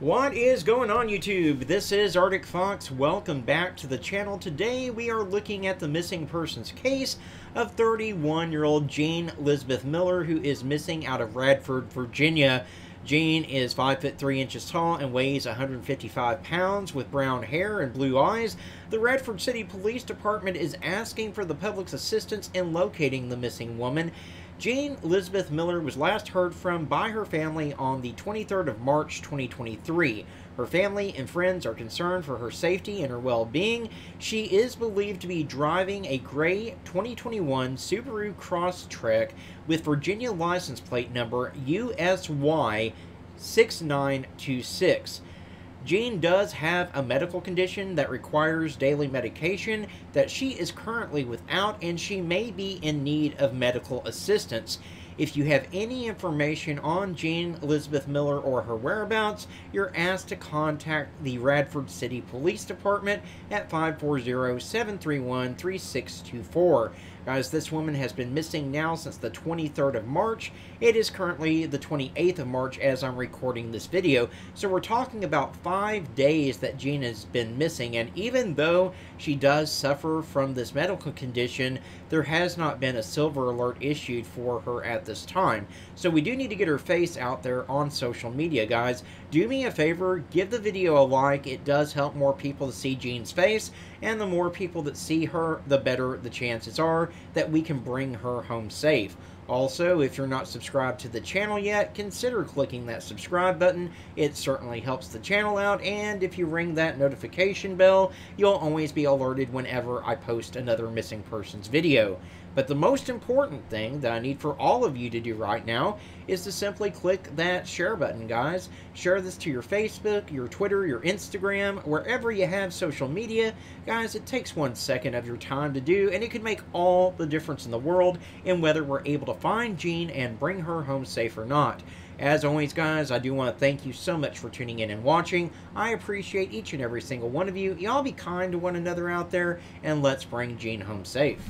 What is going on YouTube? This is Arctic Fox. Welcome back to the channel. Today we are looking at the missing persons case of 31-year-old Jane Elizabeth Miller who is missing out of Radford, Virginia. Jane is 5 foot 3 inches tall and weighs 155 pounds with brown hair and blue eyes. The Radford City Police Department is asking for the public's assistance in locating the missing woman. Jane Elizabeth Miller was last heard from by her family on the 23rd of March 2023. Her family and friends are concerned for her safety and her well-being. She is believed to be driving a gray 2021 Subaru Crosstrek with Virginia license plate number USY 6926. Jane does have a medical condition that requires daily medication that she is currently without, and she may be in need of medical assistance. If you have any information on Jean Elizabeth Miller or her whereabouts, you're asked to contact the Radford City Police Department at 540 731 3624. Guys, this woman has been missing now since the 23rd of March. It is currently the 28th of March as I'm recording this video. So we're talking about five days that Jane has been missing. And even though she does suffer from this medical condition, there has not been a silver alert issued for her at this time. So we do need to get her face out there on social media, guys. Do me a favor, give the video a like. It does help more people to see Jean's face, and the more people that see her, the better the chances are that we can bring her home safe. Also, if you're not subscribed to the channel yet, consider clicking that subscribe button. It certainly helps the channel out, and if you ring that notification bell, you'll always be alerted whenever I post another missing persons video. But the most important thing that I need for all of you to do right now is to simply click that share button, guys. Share this to your Facebook, your Twitter, your Instagram, wherever you have social media. Guys, it takes one second of your time to do, and it could make all the difference in the world in whether we're able to find Jean and bring her home safe or not. As always, guys, I do want to thank you so much for tuning in and watching. I appreciate each and every single one of you. Y'all be kind to one another out there, and let's bring Jean home safe.